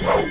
Whoa!